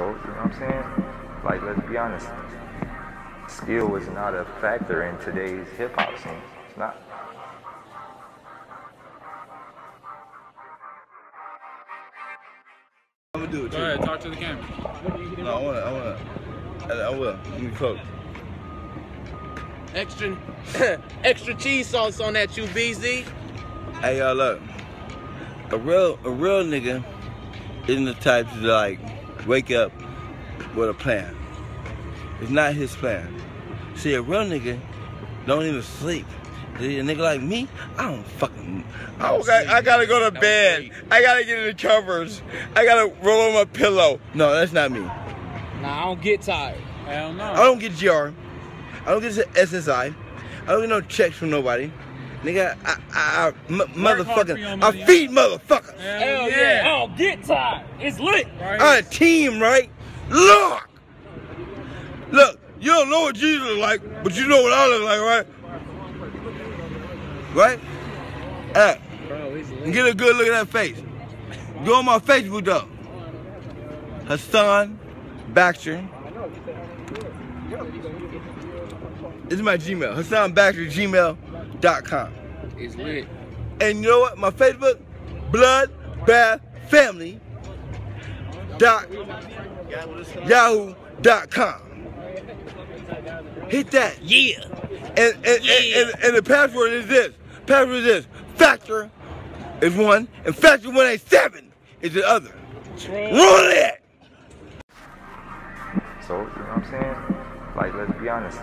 So, you know what I'm saying? Like, let's be honest. Skill is not a factor in today's hip hop scene. It's not. I'm gonna do it. Go ahead, talk to the camera. No, I wanna, I wanna, I, I will. Let me close. Extra, extra cheese sauce on that, you BZ. Hey y'all, look. A real, a real nigga isn't the type to like wake up with a plan. It's not his plan. See, a real nigga don't even sleep. See, A nigga like me, I don't fucking. I, okay, I gotta go to bed. I gotta get in the covers. I gotta roll on my pillow. No, that's not me. Nah, I don't get tired. Hell no. I don't get GR. I don't get SSI. I don't get no checks from nobody. Nigga, I, I, I m- Work hard for motherfucker, I feed motherfuckers. Hell, Hell yeah. I don't get tired. It's lit. Right? I a team, right? Look! Look, you don't know what Jesus look like, but you know what I look like, right? Right? Hey, Bro, it's and get a good look at that face. Go on my Facebook though. Hassan Baxter. This is my Gmail. Hassan Baxter, gmail.com. It's lit. And you know what? My Facebook, Blood Bath Family dot yahoo.com. Hit that. Yeah. And and, and, and and the password is this. Password is this. Factor is one, and factor 187 is the other. Run it! So, you know what I'm saying? Like, let's be honest.